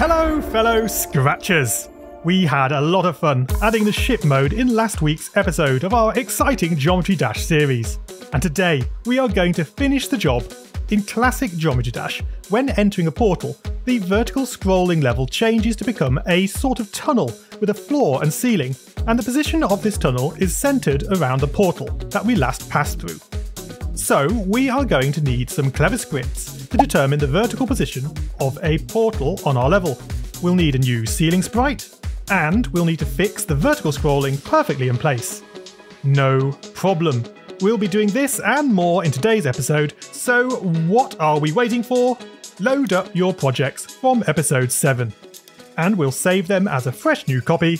Hello, fellow Scratchers! We had a lot of fun adding the ship mode in last week's episode of our exciting Geometry Dash series. And today we are going to finish the job. In classic Geometry Dash, when entering a portal, the vertical scrolling level changes to become a sort of tunnel with a floor and ceiling, and the position of this tunnel is centered around the portal that we last passed through. So, we are going to need some clever scripts to determine the vertical position of a portal on our level. We'll need a new ceiling sprite, and we'll need to fix the vertical scrolling perfectly in place. No problem. We'll be doing this and more in today's episode, so what are we waiting for? Load up your projects from episode 7, and we'll save them as a fresh new copy.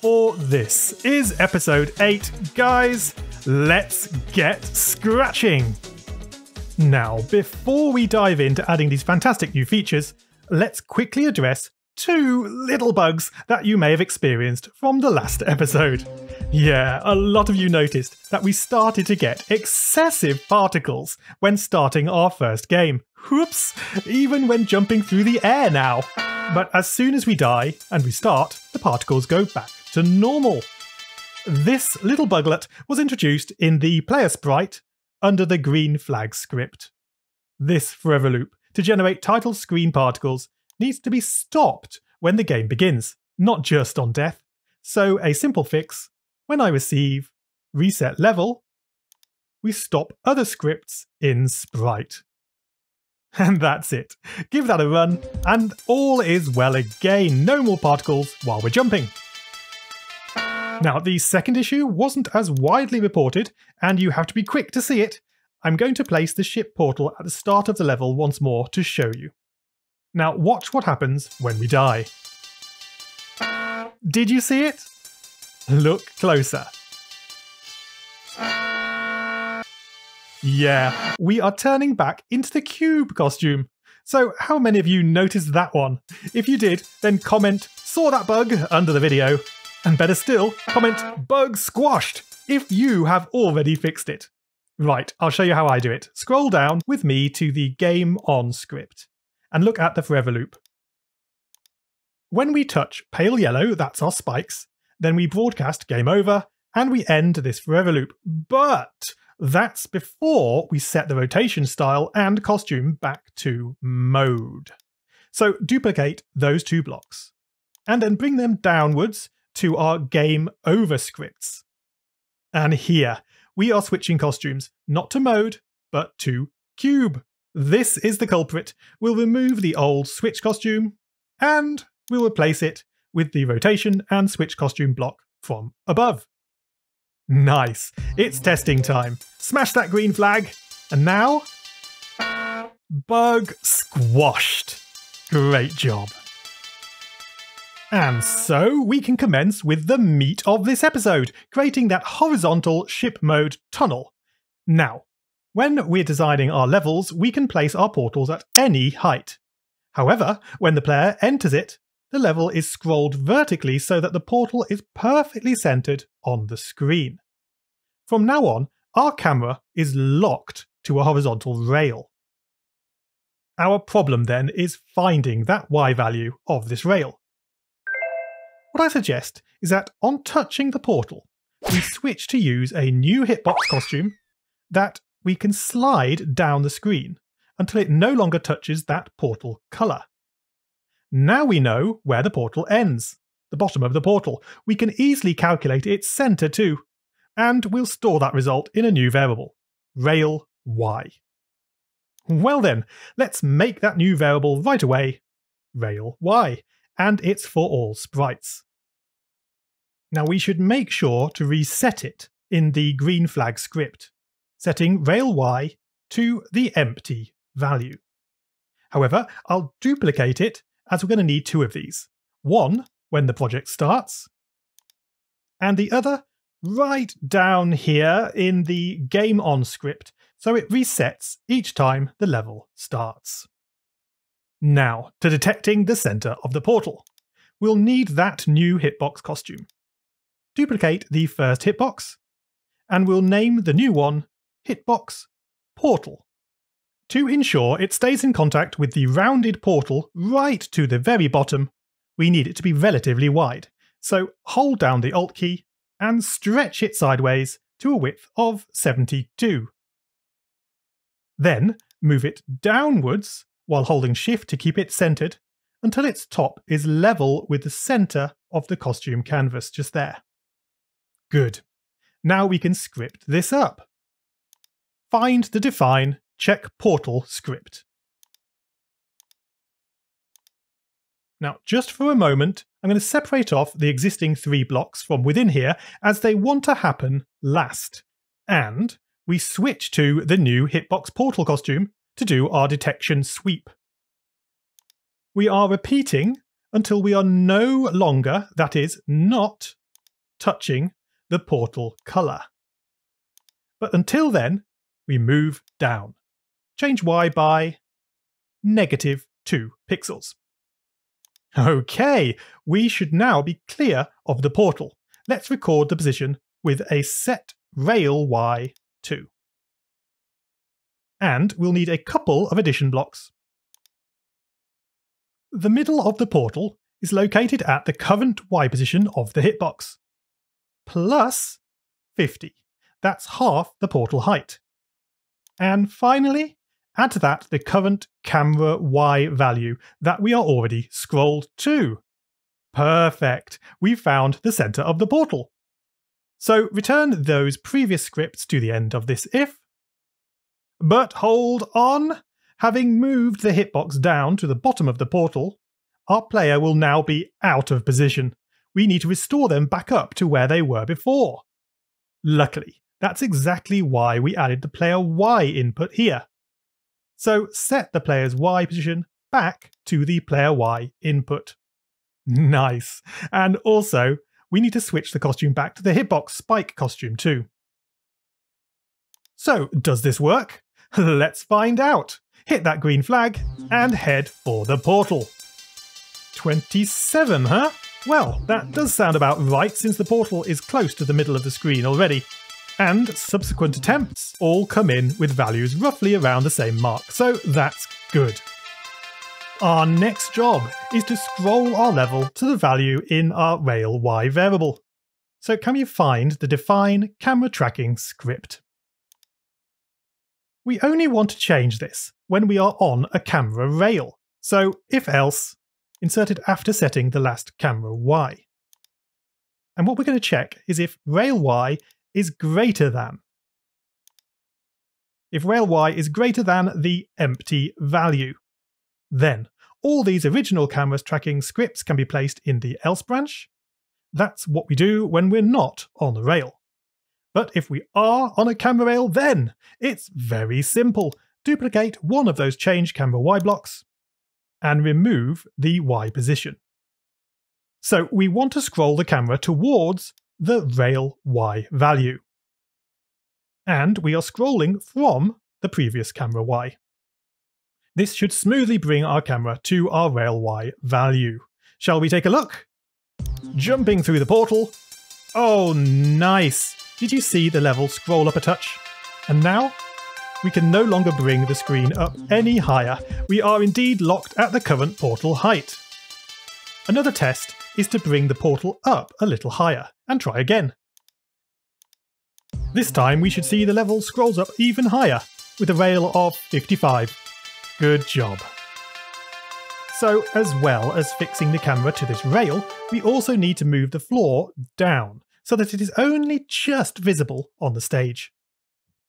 For this is episode 8. Guys, let's get scratching! Now, before we dive into adding these fantastic new features, let's quickly address two little bugs that you may have experienced from the last episode. Yeah, a lot of you noticed that we started to get excessive particles when starting our first game. Whoops, even when jumping through the air now. But as soon as we die and we start, the particles go back to normal. This little buglet was introduced in the player sprite under the green flag script. This forever loop to generate title screen particles needs to be stopped when the game begins, not just on death. So a simple fix, when I receive reset level, we stop other scripts in Sprite. And that's it. Give that a run, and all is well again. No more particles while we're jumping. Now, the second issue wasn't as widely reported, and you have to be quick to see it. I'm going to place the ship portal at the start of the level once more to show you. Now, watch what happens when we die. Did you see it? Look closer. Yeah, we are turning back into the cube costume. So, how many of you noticed that one? If you did, then comment saw that bug under the video. And better still, comment bug squashed if you have already fixed it. Right, I'll show you how I do it. Scroll down with me to the game on script and look at the forever loop. When we touch pale yellow, that's our spikes, then we broadcast game over and we end this forever loop. But that's before we set the rotation style and costume back to mode. So duplicate those two blocks and then bring them downwards to our game over scripts. And here we are switching costumes not to mode, but to cube. This is the culprit. We'll remove the old switch costume and we'll replace it with the rotation and switch costume block from above. Nice. It's testing time. Smash that green flag. And now, bug squashed. Great job. And so we can commence with the meat of this episode, creating that horizontal ship mode tunnel. Now, when we're designing our levels, we can place our portals at any height. However, when the player enters it, the level is scrolled vertically so that the portal is perfectly centered on the screen. From now on, our camera is locked to a horizontal rail. Our problem then is finding that Y value of this rail. What I suggest is that on touching the portal, we switch to use a new hitbox costume that we can slide down the screen until it no longer touches that portal colour. Now we know where the portal ends, the bottom of the portal. We can easily calculate its centre too, and we'll store that result in a new variable, rail y. Well then, let's make that new variable right away, rail y, and it's for all sprites. Now we should make sure to reset it in the green flag script setting rail y to the empty value. However, I'll duplicate it as we're going to need two of these. One when the project starts, and the other right down here in the game on script, so it resets each time the level starts. Now, to detecting the center of the portal. We'll need that new hitbox costume. Duplicate the first hitbox, and we'll name the new one Hitbox Portal. To ensure it stays in contact with the rounded portal right to the very bottom, we need it to be relatively wide. So hold down the Alt key and stretch it sideways to a width of 72. Then move it downwards while holding Shift to keep it centered until its top is level with the center of the costume canvas just there. Good. Now we can script this up. Find the define check portal script. Now, just for a moment, I'm going to separate off the existing three blocks from within here as they want to happen last. And we switch to the new Hitbox Portal costume to do our detection sweep. We are repeating until we are no longer, that is, not touching the portal colour. But until then, we move down. Change Y by negative 2 pixels. Okay, we should now be clear of the portal. Let's record the position with a set rail Y2. And we'll need a couple of addition blocks. The middle of the portal is located at the current Y position of the hitbox, plus 50. That's half the portal height. And finally, Add to that the current camera Y value that we are already scrolled to. Perfect, We've found the center of the portal. So return those previous scripts to the end of this if. But hold on! Having moved the hitbox down to the bottom of the portal, our player will now be out of position. We need to restore them back up to where they were before. Luckily, that's exactly why we added the player Y input here. So set the player's Y position back to the player Y input. Nice. And also, we need to switch the costume back to the Hitbox Spike costume too. So, does this work? Let's find out. Hit that green flag and head for the portal. 27, huh? Well, that does sound about right since the portal is close to the middle of the screen already and subsequent attempts all come in with values roughly around the same mark, so that's good. Our next job is to scroll our level to the value in our rail y variable. So can we find the define camera tracking script? We only want to change this when we are on a camera rail, so if else, insert it after setting the last camera y. And what we're going to check is if rail y is greater than. If rail y is greater than the empty value, then all these original cameras tracking scripts can be placed in the else branch. That's what we do when we're not on the rail. But if we are on a camera rail, then it's very simple. Duplicate one of those change camera Y blocks and remove the Y position. So we want to scroll the camera towards the rail Y value. And we are scrolling from the previous camera Y. This should smoothly bring our camera to our rail Y value. Shall we take a look? Jumping through the portal. Oh, nice! Did you see the level scroll up a touch? And now? We can no longer bring the screen up any higher. We are indeed locked at the current portal height. Another test is to bring the portal up a little higher, and try again. This time we should see the level scrolls up even higher, with a rail of 55. Good job. So, as well as fixing the camera to this rail, we also need to move the floor down, so that it is only just visible on the stage.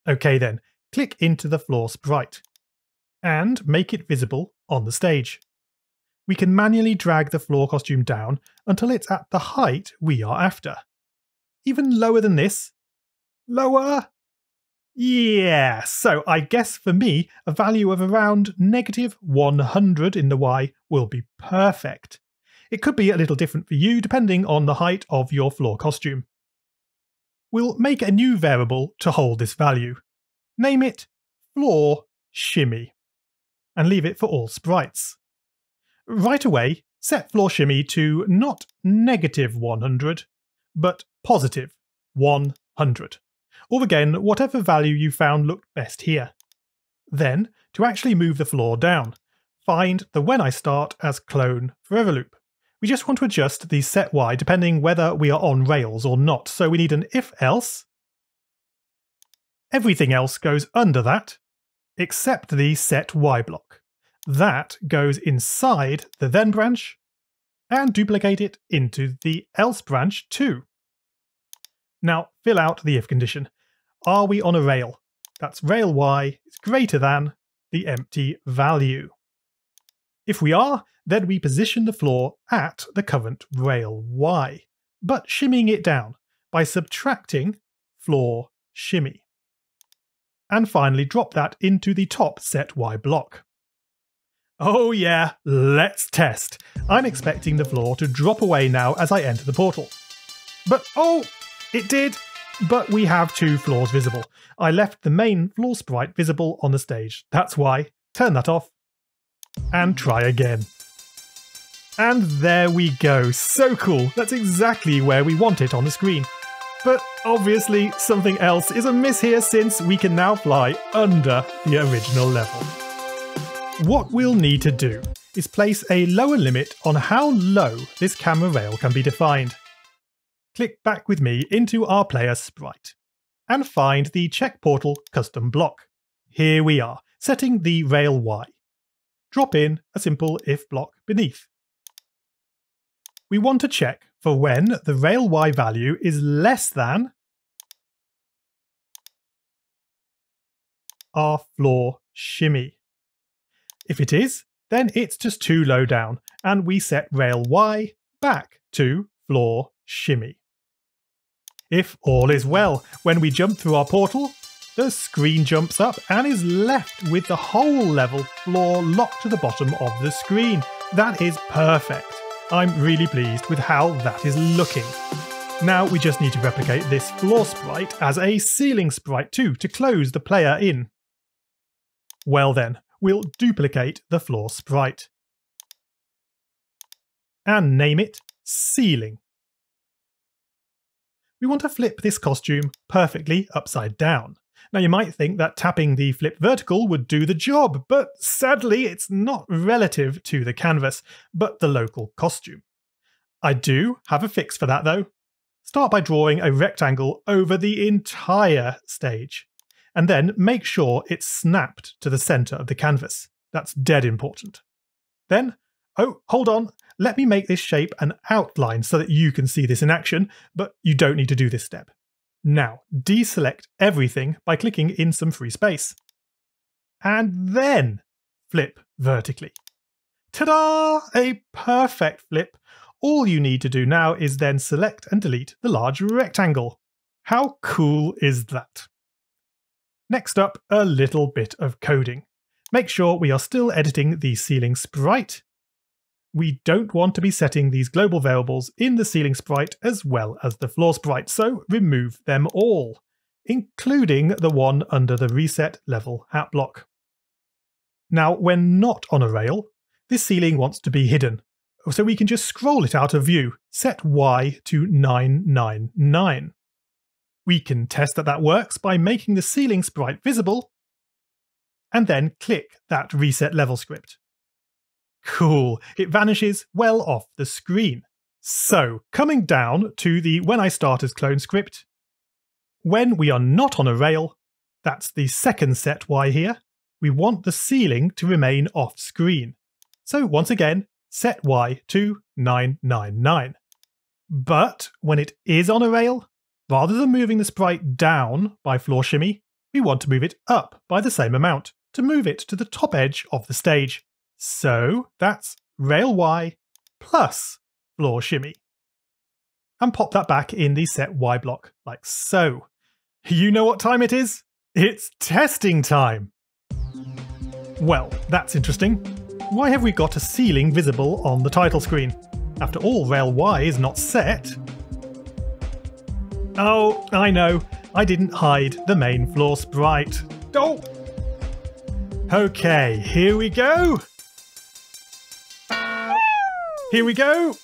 Okay then, click into the floor sprite, and make it visible on the stage we can manually drag the floor costume down until it's at the height we are after. Even lower than this? Lower? Yeah, so I guess for me, a value of around negative 100 in the Y will be perfect. It could be a little different for you depending on the height of your floor costume. We'll make a new variable to hold this value. Name it floor shimmy and leave it for all sprites. Right away, set floor shimmy to not negative 100, but positive 100. Or again, whatever value you found looked best here. Then, to actually move the floor down, find the when I start as clone forever loop. We just want to adjust the set y depending whether we are on rails or not. So we need an if else. Everything else goes under that, except the set y block. That goes inside the then branch and duplicate it into the else branch too. Now fill out the if condition. Are we on a rail? That's rail y is greater than the empty value. If we are, then we position the floor at the current rail y, but shimmying it down by subtracting floor shimmy. And finally drop that into the top set y block. Oh yeah, let's test. I'm expecting the floor to drop away now as I enter the portal. But oh, it did! But we have two floors visible. I left the main floor sprite visible on the stage. That's why. Turn that off. And try again. And there we go. So cool. That's exactly where we want it on the screen. But obviously something else is amiss here since we can now fly under the original level. What we'll need to do is place a lower limit on how low this camera rail can be defined. Click back with me into our player sprite and find the check portal custom block. Here we are, setting the rail Y. Drop in a simple if block beneath. We want to check for when the rail Y value is less than our floor shimmy. If it is, then it's just too low down, and we set rail Y back to floor shimmy. If all is well, when we jump through our portal, the screen jumps up and is left with the whole level floor locked to the bottom of the screen. That is perfect. I'm really pleased with how that is looking. Now we just need to replicate this floor sprite as a ceiling sprite too to close the player in. Well then, we'll duplicate the floor sprite. And name it Ceiling. We want to flip this costume perfectly upside down. Now you might think that tapping the flip vertical would do the job, but sadly it's not relative to the canvas, but the local costume. I do have a fix for that though. Start by drawing a rectangle over the entire stage and then make sure it's snapped to the center of the canvas. That's dead important. Then, oh, hold on, let me make this shape an outline so that you can see this in action, but you don't need to do this step. Now, deselect everything by clicking in some free space. And then flip vertically. Ta-da! A perfect flip. All you need to do now is then select and delete the large rectangle. How cool is that? Next up, a little bit of coding. Make sure we are still editing the ceiling sprite. We don't want to be setting these global variables in the ceiling sprite as well as the floor sprite, so remove them all, including the one under the reset level hat block. Now, when not on a rail, this ceiling wants to be hidden, so we can just scroll it out of view, set y to 999. We can test that that works by making the ceiling sprite visible, and then click that reset level script. Cool, it vanishes well off the screen. So, coming down to the when I start as clone script, when we are not on a rail, that's the second set Y here, we want the ceiling to remain off screen. So once again, set Y to 999. But when it is on a rail, Rather than moving the sprite down by floor shimmy, we want to move it up by the same amount to move it to the top edge of the stage. So that's rail Y plus floor shimmy. And pop that back in the set Y block, like so. You know what time it is? It's testing time! Well, that's interesting. Why have we got a ceiling visible on the title screen? After all, rail Y is not set, Oh, I know. I didn't hide the main floor sprite. Oh! Okay, here we go. Here we go.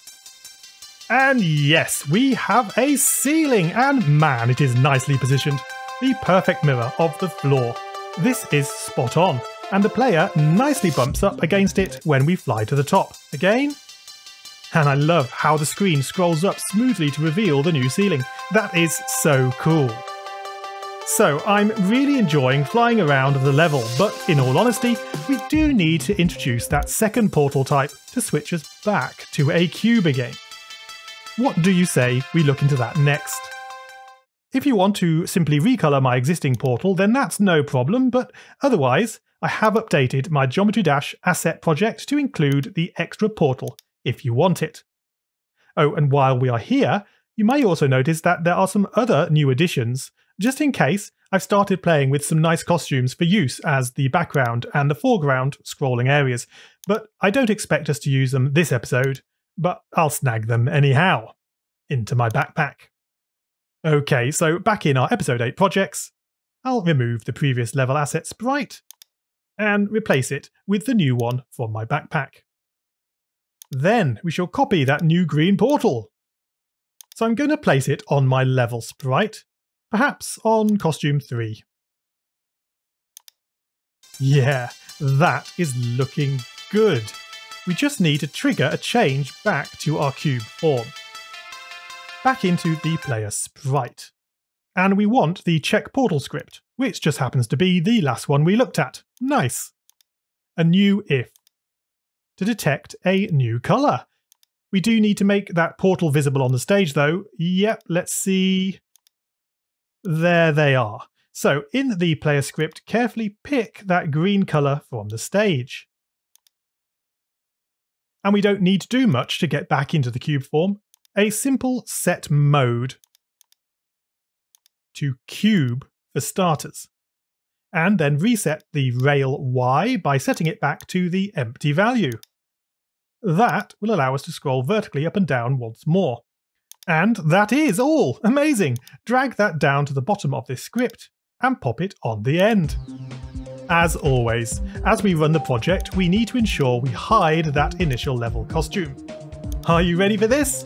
And yes, we have a ceiling, and man, it is nicely positioned. The perfect mirror of the floor. This is spot on, and the player nicely bumps up against it when we fly to the top. Again. And I love how the screen scrolls up smoothly to reveal the new ceiling. That is so cool. So, I'm really enjoying flying around the level, but in all honesty, we do need to introduce that second portal type to switch us back to a cube again. What do you say we look into that next? If you want to simply recolor my existing portal, then that's no problem, but otherwise, I have updated my Geometry Dash asset project to include the extra portal, if you want it. Oh, and while we are here, you may also notice that there are some other new additions just in case, I've started playing with some nice costumes for use as the background and the foreground scrolling areas, but I don't expect us to use them this episode, but I'll snag them anyhow. Into my backpack. Okay, so back in our episode 8 projects, I'll remove the previous level asset sprite and replace it with the new one from my backpack. Then we shall copy that new green portal. So I'm going to place it on my level sprite Perhaps on costume 3. Yeah, that is looking good. We just need to trigger a change back to our cube form. Back into the player sprite. And we want the check portal script, which just happens to be the last one we looked at. Nice. A new if. To detect a new colour. We do need to make that portal visible on the stage though. Yep, let's see. There they are. So in the player script, carefully pick that green colour from the stage. And we don't need to do much to get back into the cube form. A simple set mode to cube for starters. And then reset the rail Y by setting it back to the empty value. That will allow us to scroll vertically up and down once more. And that is all. Amazing. Drag that down to the bottom of this script and pop it on the end. As always, as we run the project, we need to ensure we hide that initial level costume. Are you ready for this?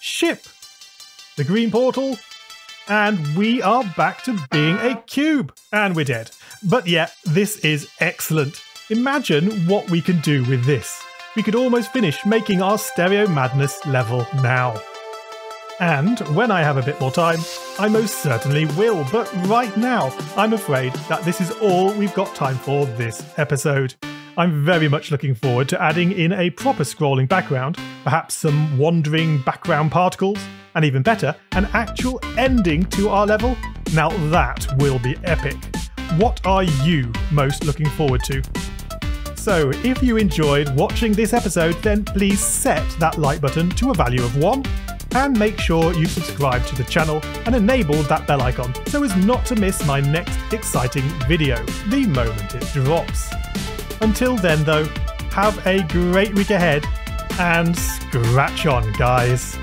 Ship! The green portal, and we are back to being a cube, and we're dead. But yeah, this is excellent. Imagine what we can do with this we could almost finish making our Stereo Madness level now. And when I have a bit more time, I most certainly will, but right now, I'm afraid that this is all we've got time for this episode. I'm very much looking forward to adding in a proper scrolling background, perhaps some wandering background particles, and even better, an actual ending to our level. Now that will be epic. What are you most looking forward to? So, if you enjoyed watching this episode, then please set that like button to a value of 1 and make sure you subscribe to the channel and enable that bell icon so as not to miss my next exciting video the moment it drops. Until then though, have a great week ahead and scratch on guys.